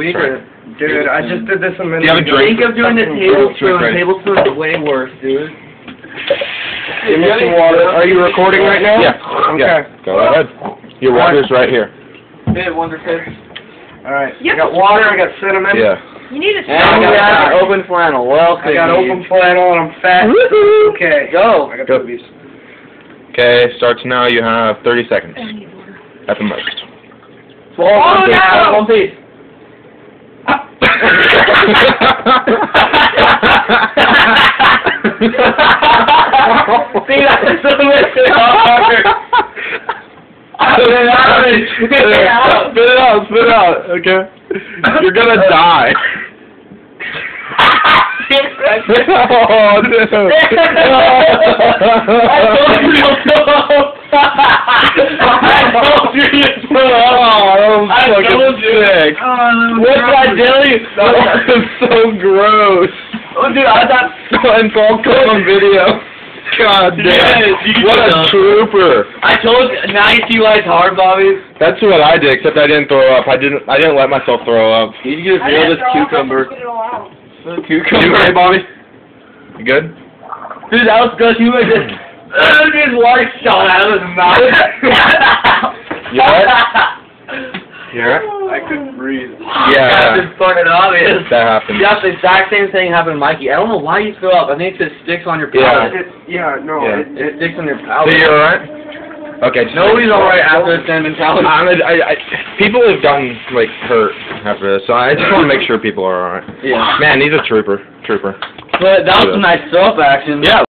We need Right. Dude, I just did this a minute Do you have a ago. drink? Think of doing the Drink tablespoon. ready. Tablespoon is way worse, dude. Give me some water. Are you recording right now? Yeah. Okay. Yeah. Go ahead. Your water's right here. Hey, Wonder Fish. Alright. I got water, I got cinnamon. Yeah. You need a And I got got open flannel. What else? I do got need? open flannel and I'm fat. Okay. Go. I got Go. boobies. Okay, starts now. You have 30 seconds at the most. Swallow Oh, one piece. no. Swallow one piece. See, that's so much harder. Spit it out. Spit it out. Spit it out. Spit it out. Okay. You're gonna die. oh no. I told you to throw Oh, that was I fucking told you. sick. What's that jelly? That was so gross. Oh, dude, I thought. And it's all caught on video. God damn. Yes, what a know. trooper. I told you. Now you see why it's hard, Bobby. That's what I did, except I didn't throw up. I didn't. I didn't let myself throw up. You just I feel didn't this throw up, cucumber. just spit it all out. You okay, Bobby? You good? Dude, that was good. He was just. Uh, his water shot out of his mouth. You alright? You alright? I couldn't breathe. Yeah. That's just fucking obvious. That happened. Yeah, the exact same thing happened to Mikey. I don't know why you throw up. I think it just sticks on your Yeah. palate. It, yeah, no. Yeah. It, It sticks on your So palate. you alright? Okay. Just Nobody's alright after the same mentality. I'm a, I, I, people have gotten like hurt after this, so I just want to make sure people are alright. Yeah. Man, he's a trooper. Trooper. But that was a nice throw up action. Yeah.